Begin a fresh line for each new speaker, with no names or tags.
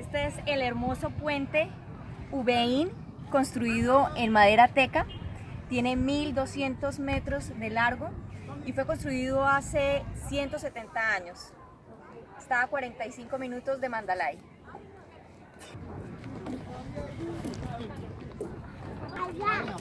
Este es el hermoso puente Ubeín, construido en madera teca. Tiene 1200 metros de largo y fue construido hace 170 años. Está a 45 minutos de Mandalay. Allá.